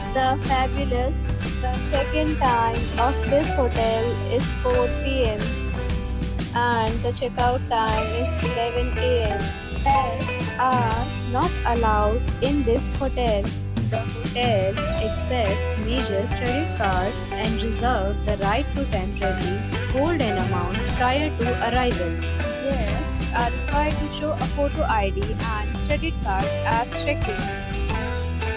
is the fabulous. The check-in time of this hotel is 4 p.m. and the checkout time is 11 a.m. Pets are not allowed in this hotel. The hotel accepts major credit cards and reserves the right to temporarily hold an amount prior to arrival. Guests are required to show a photo ID and credit card at check-in.